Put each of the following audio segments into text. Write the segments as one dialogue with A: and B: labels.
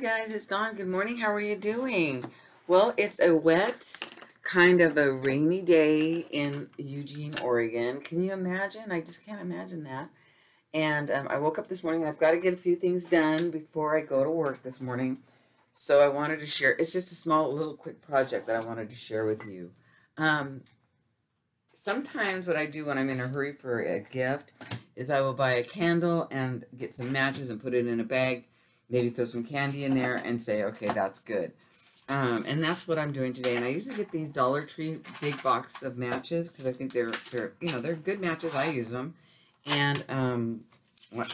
A: Guys, it's Dawn. Good morning. How are you doing? Well, it's a wet, kind of a rainy day in Eugene, Oregon. Can you imagine? I just can't imagine that. And um, I woke up this morning I've got to get a few things done before I go to work this morning. So I wanted to share, it's just a small little quick project that I wanted to share with you. Um, sometimes what I do when I'm in a hurry for a gift is I will buy a candle and get some matches and put it in a bag, maybe throw some candy in there and say, okay, that's good. Um, and that's what I'm doing today. And I usually get these Dollar Tree big box of matches because I think they're, they're, you know, they're good matches. I use them. And um,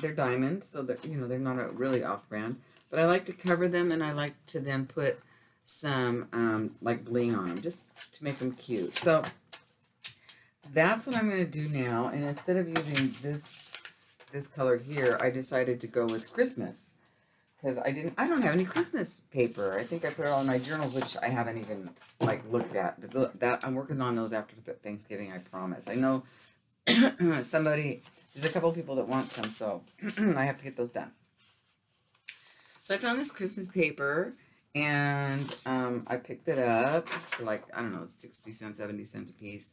A: they're diamonds, so they're, you know, they're not a really off-brand. But I like to cover them and I like to then put some um, like bling on them just to make them cute. So that's what I'm going to do now. And instead of using this this color here, I decided to go with Christmas. Because I didn't, I don't have any Christmas paper. I think I put it all in my journals, which I haven't even, like, looked at. But That I'm working on those after Thanksgiving, I promise. I know somebody, there's a couple people that want some, so I have to get those done. So I found this Christmas paper, and um, I picked it up for, like, I don't know, 60 cents, 70 cents a piece.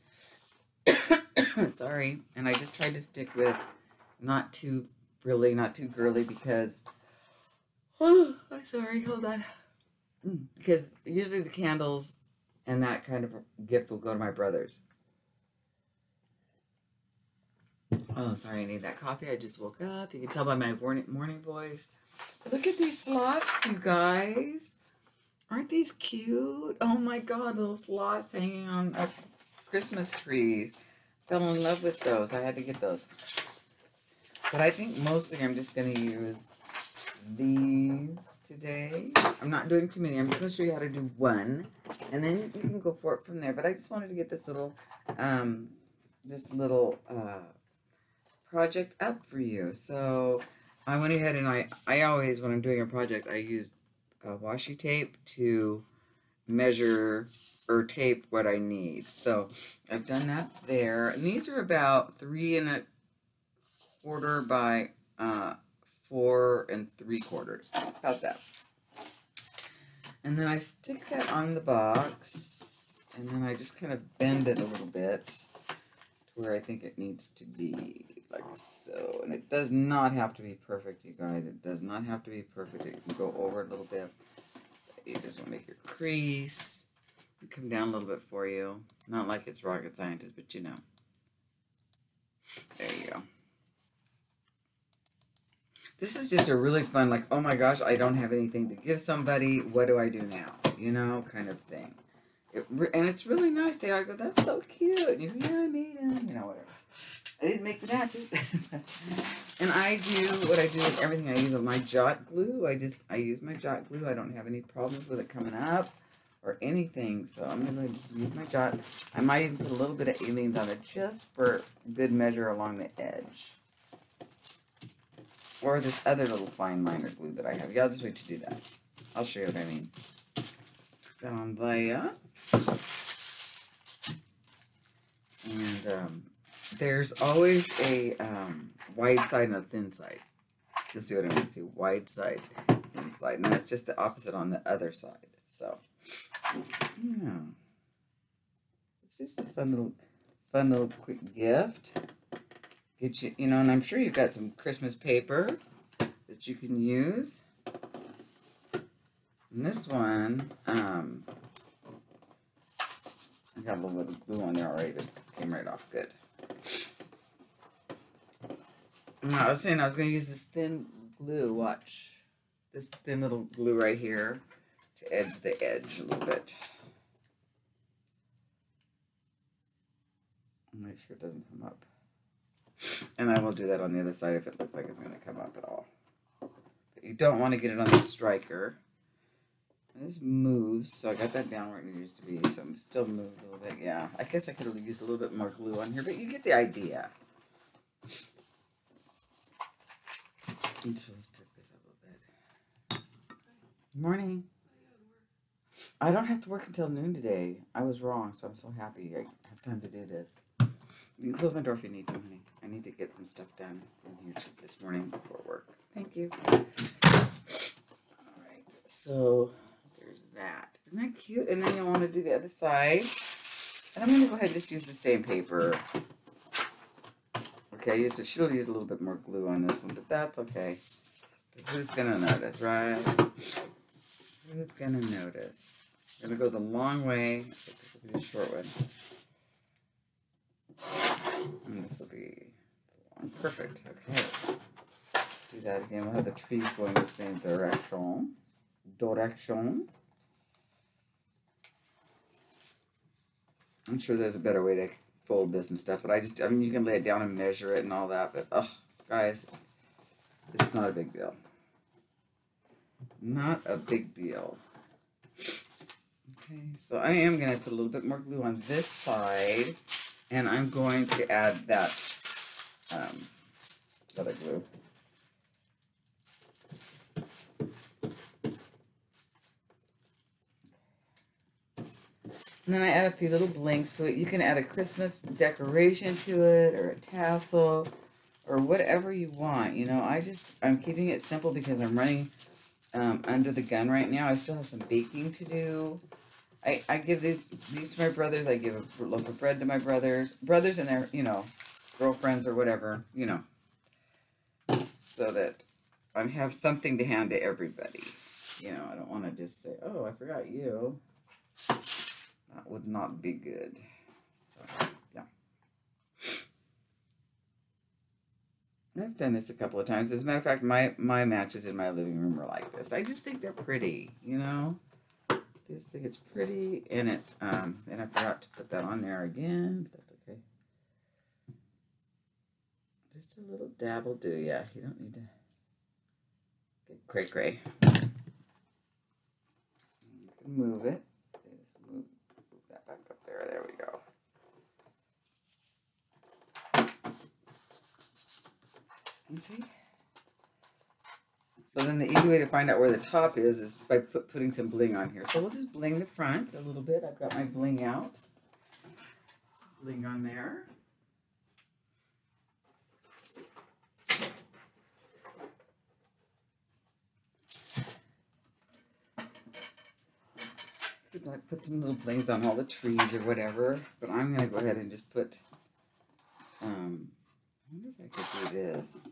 A: Sorry. And I just tried to stick with not too frilly, not too girly because, oh, I'm sorry, hold on. Because usually the candles and that kind of gift will go to my brothers. Oh, sorry, I need that coffee. I just woke up. You can tell by my morning, morning voice. Look at these sloths, you guys. Aren't these cute? Oh my god, little sloths hanging on Christmas trees. Fell in love with those. I had to get those. But I think mostly I'm just going to use these today. I'm not doing too many. I'm just going to show you how to do one. And then you can go for it from there. But I just wanted to get this little, um, this little uh, project up for you. So I went ahead and I, I always, when I'm doing a project, I use uh, washi tape to measure or tape what I need. So I've done that there. And these are about three and a quarter by uh, four and three quarters. About that? And then I stick that on the box. And then I just kind of bend it a little bit to where I think it needs to be. Like so. And it does not have to be perfect, you guys. It does not have to be perfect. It can go over a little bit. You just want to make your crease come down a little bit for you. Not like it's rocket scientist, but you know. There you go. This is just a really fun, like, oh my gosh, I don't have anything to give somebody. What do I do now? You know, kind of thing. It, and it's really nice. They all go, that's so cute. And you yeah, I made them. You know, whatever. I didn't make the matches. and I do what I do with everything. I use my jot glue. I just, I use my jot glue. I don't have any problems with it coming up or anything. So I'm going to just use my jot. I might even put a little bit of Aleene's on it just for good measure along the edge. Or this other little fine liner glue that I have. Y'all just wait to do that. I'll show you what I mean. On there. And um, there's always a um, wide side and a thin side. You'll see what I mean. See, wide side, thin side. And that's just the opposite on the other side. So yeah. It's just a fun little, fun little quick gift. Get you, you know, and I'm sure you've got some Christmas paper that you can use. And this one, um, I got a little bit of glue on there already. It came right off good. And I was saying I was going to use this thin glue. Watch. This thin little glue right here to edge the edge a little bit. Make sure it doesn't come up. And I will do that on the other side if it looks like it's going to come up at all. But you don't want to get it on the striker. this moves, so I got that down where it needs to be, so I'm still moved a little bit. Yeah, I guess I could have used a little bit more glue on here, but you get the idea. So let's pick this up a bit. Good morning. I don't have to work until noon today. I was wrong, so I'm so happy I have time to do this. You can close my door if you need to, honey. I need to get some stuff done in here this morning before work. Thank you. All right. So there's that. Isn't that cute? And then you'll want to do the other side. And I'm going to go ahead and just use the same paper. Okay, so she'll use a little bit more glue on this one, but that's okay. Who's going to notice, right? Who's going to notice? I'm going to go the long way. This will be the short one. And this will be. Perfect. Okay. Let's do that again. We'll have the trees going the same direction. Direction. I'm sure there's a better way to fold this and stuff, but I just, I mean, you can lay it down and measure it and all that, but, oh, guys, it's not a big deal. Not a big deal. Okay, so I am going to put a little bit more glue on this side, and I'm going to add that um, other glue. And then I add a few little blinks to it. You can add a Christmas decoration to it or a tassel or whatever you want. You know, I just, I'm keeping it simple because I'm running um, under the gun right now. I still have some baking to do. I, I give these these to my brothers. I give a loaf of bread to my brothers. Brothers and their, you know, girlfriends or whatever, you know. So that I have something to hand to everybody. You know, I don't want to just say, oh, I forgot you. That would not be good. So, yeah. I've done this a couple of times. As a matter of fact, my, my matches in my living room are like this. I just think they're pretty, you know? I just think it's pretty. And it, um, and I forgot to put that on there again. But that's okay. Just a little dab will do. Yeah, you don't need to get cray cray. You can move it. Move, move that back up there, There we go. You see? So then the easy way to find out where the top is is by put, putting some bling on here. So we'll just bling the front a little bit. I've got my bling out. Some bling on there. Could like put some little things on all the trees or whatever, but I'm gonna go ahead and just put, um, I wonder if I could do this.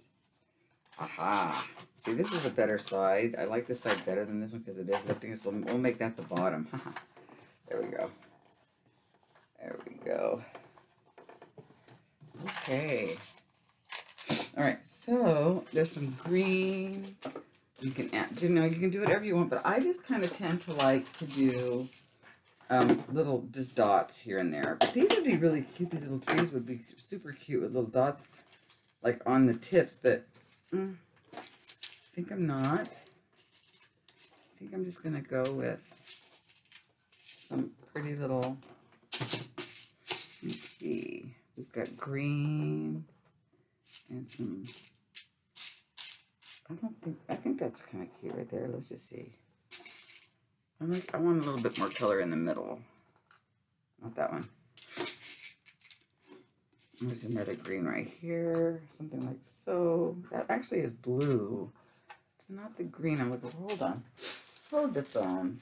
A: Aha! See, this is a better side. I like this side better than this one because it is lifting, so we'll make that the bottom. there we go. There we go. Okay. All right, so there's some green you can add, you know, you can do whatever you want, but I just kind of tend to like to do um, little just dots here and there. But these would be really cute. These little trees would be super cute with little dots like on the tips, but mm, I think I'm not. I think I'm just going to go with some pretty little, let's see, we've got green and some I don't think, I think that's kind of cute right there. Let's just see. I like, I want a little bit more color in the middle. Not that one. There's another green right here. Something like so. That actually is blue. It's not the green. I'm looking, hold on. Hold the phone.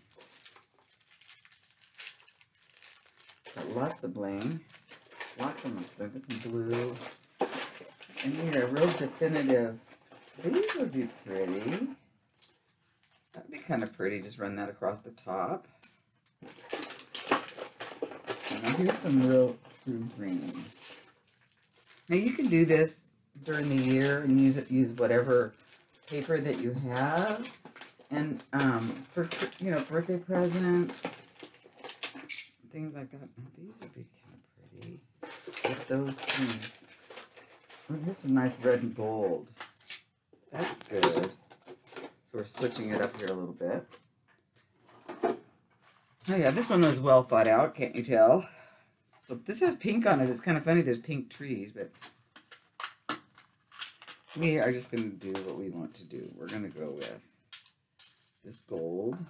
A: Got lots of bling. Lots of bling. Some blue. I need a real definitive these would be pretty. That'd be kind of pretty. Just run that across the top. Now here's some real true green. Now you can do this during the year and use it, use whatever paper that you have. And um, for, you know, birthday presents, things like that. Now these would be kind of pretty with those two. Oh, here's some nice red and gold. That's good. So we're switching it up here a little bit. Oh yeah, this one was well thought out, can't you tell? So this has pink on it. It's kind of funny there's pink trees, but we are just going to do what we want to do. We're going to go with this gold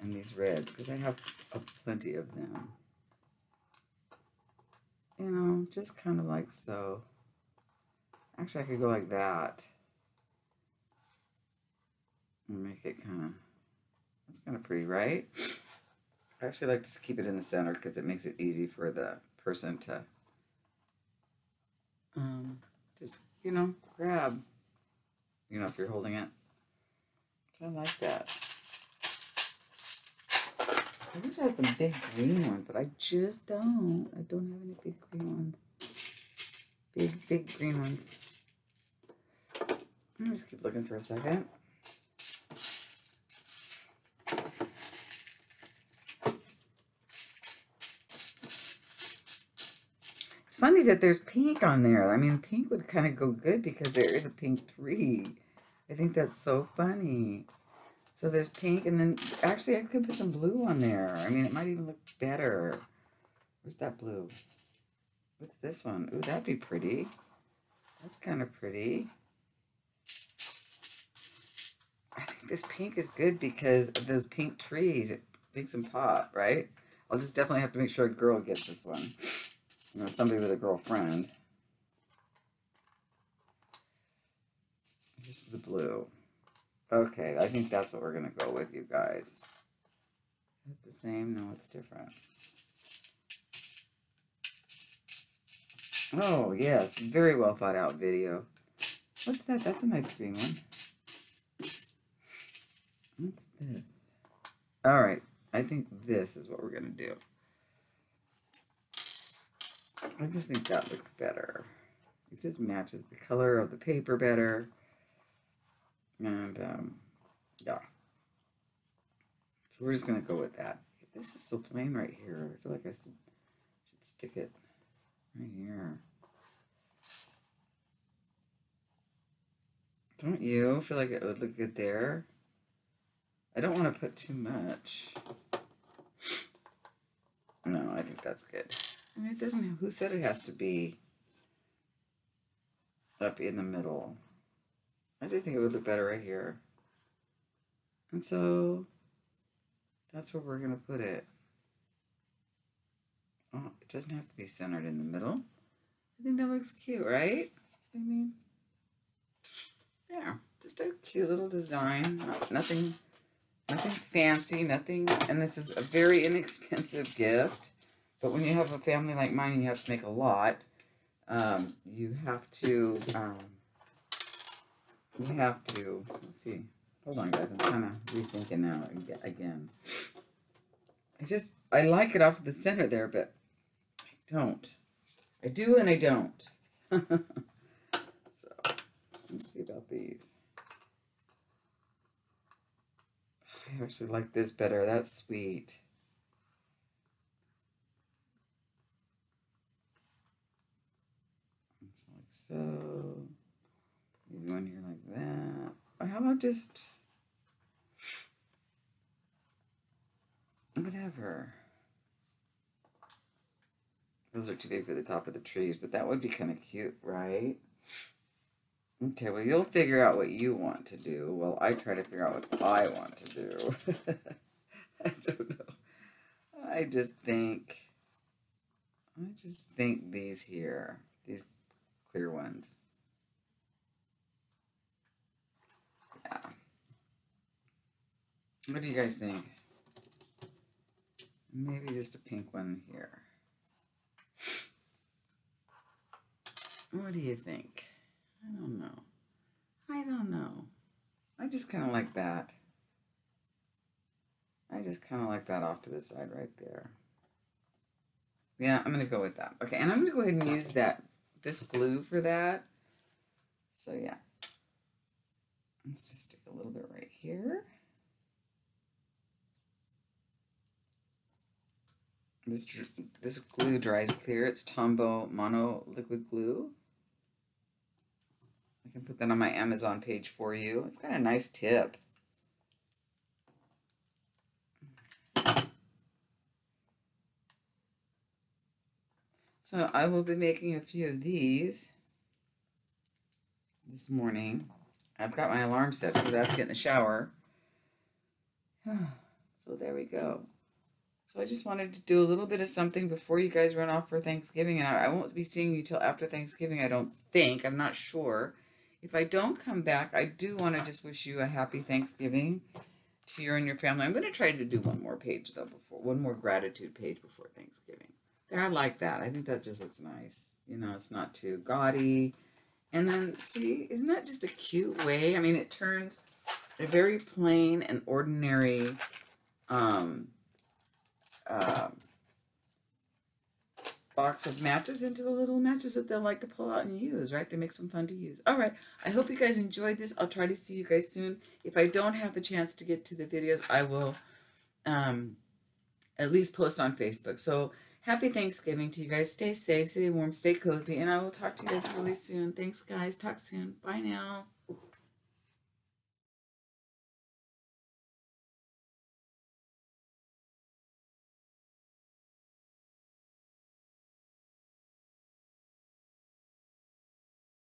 A: and these reds because I have a plenty of them. You know, just kind of like so. Actually, I could go like that. And make it kind of, that's kind of pretty, right? I actually like to keep it in the center because it makes it easy for the person to um, just, you know, grab, you know, if you're holding it. So I like that. I wish I had some big green ones, but I just don't. I don't have any big green ones. Big, big green ones. I'll just keep looking for a second. It's funny that there's pink on there. I mean, pink would kind of go good because there is a pink tree. I think that's so funny. So there's pink, and then actually I could put some blue on there. I mean, it might even look better. Where's that blue? What's this one? Ooh, that'd be pretty. That's kind of pretty. This pink is good because of those pink trees. It makes them pop, right? I'll just definitely have to make sure a girl gets this one. You know, somebody with a girlfriend. Just the blue. Okay, I think that's what we're going to go with, you guys. The same? No, it's different. Oh, yes. Very well thought out video. What's that? That's a nice green one. What's this? All right. I think this is what we're going to do. I just think that looks better. It just matches the color of the paper better. And, um, yeah. So we're just going to go with that. This is so plain right here. I feel like I should stick it right here. Don't you feel like it would look good there? I don't want to put too much. No, I think that's good. I mean, it doesn't, who said it has to be up in the middle? I do think it would look better right here. And so that's where we're going to put it. Oh, it doesn't have to be centered in the middle. I think that looks cute, right? I mean, yeah, just a cute little design. Nothing, nothing fancy, nothing. And this is a very inexpensive gift. But when you have a family like mine you have to make a lot, um, you have to, um, you have to, let's see, hold on guys, I'm kind of rethinking now again. I just, I like it off the center there, but I don't. I do and I don't. so, let's see about these. I actually like this better. That's sweet. It's like so. Maybe one here like that. Or how about just whatever. Those are too big for the top of the trees, but that would be kind of cute, right? Okay, well, you'll figure out what you want to do while I try to figure out what I want to do. I don't know. I just think, I just think these here, these clear ones. Yeah. What do you guys think? Maybe just a pink one here. What do you think? I don't know. I don't know. I just kind of like that. I just kind of like that off to the side right there. Yeah, I'm going to go with that. Okay, and I'm going to go ahead and use that, this glue for that. So yeah. Let's just stick a little bit right here. This, this glue dries clear. It's Tombow Mono Liquid Glue. I can put that on my Amazon page for you. It's got a nice tip. So I will be making a few of these this morning. I've got my alarm set because I have to get in the shower. so there we go. So I just wanted to do a little bit of something before you guys run off for Thanksgiving. And I, I won't be seeing you till after Thanksgiving, I don't think. I'm not sure If I don't come back, I do want to just wish you a happy Thanksgiving to you and your family. I'm going to try to do one more page though before one more gratitude page before Thanksgiving. There, I like that. I think that just looks nice. You know, it's not too gaudy. And then see, isn't that just a cute way? I mean, it turns a very plain and ordinary um, uh, box of matches into a little matches that they'll like to pull out and use, right? They make some fun to use. All right. I hope you guys enjoyed this. I'll try to see you guys soon. If I don't have the chance to get to the videos, I will um, at least post on Facebook. So happy Thanksgiving to you guys. Stay safe, stay warm, stay cozy, and I will talk to you guys really soon. Thanks, guys. Talk soon. Bye now.